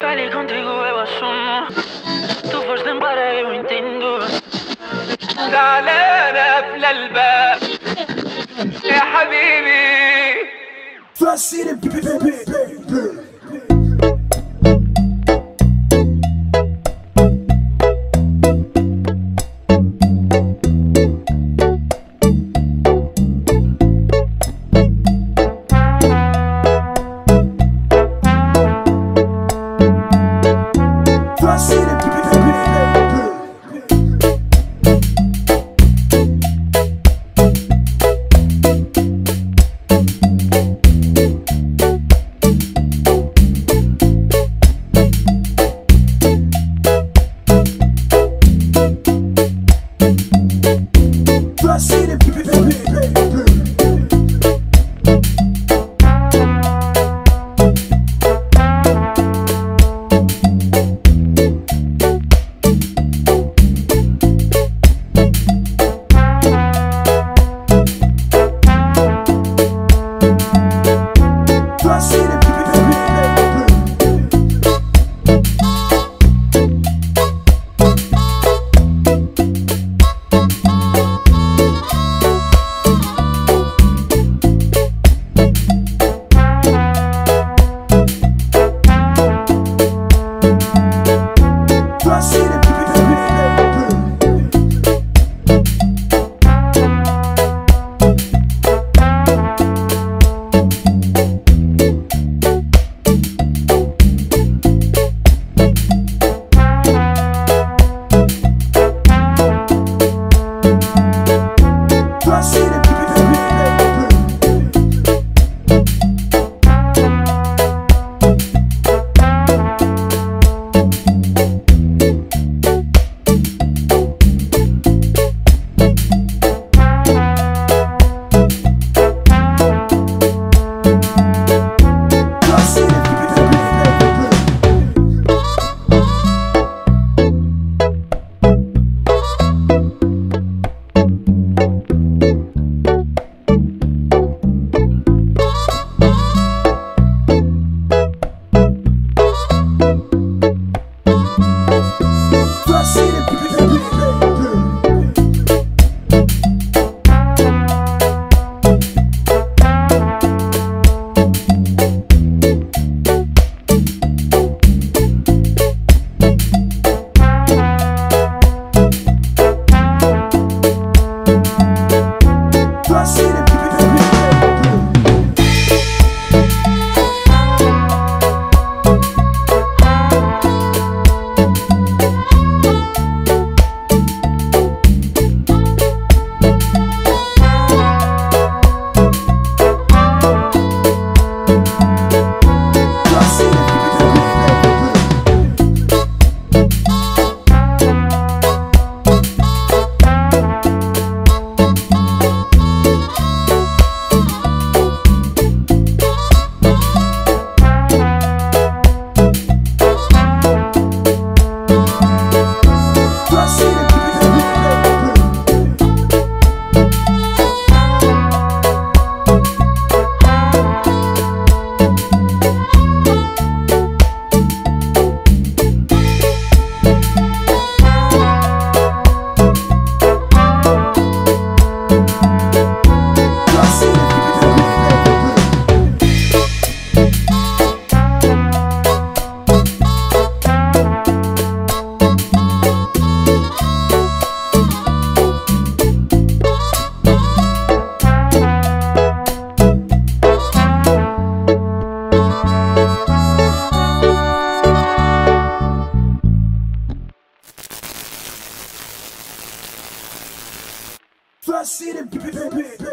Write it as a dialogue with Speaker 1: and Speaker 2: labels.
Speaker 1: Falei contigo, eu assumo. Tu foste embora, eu entendo. زعلانة في الباب يا حبيبي
Speaker 2: Fast City, baby.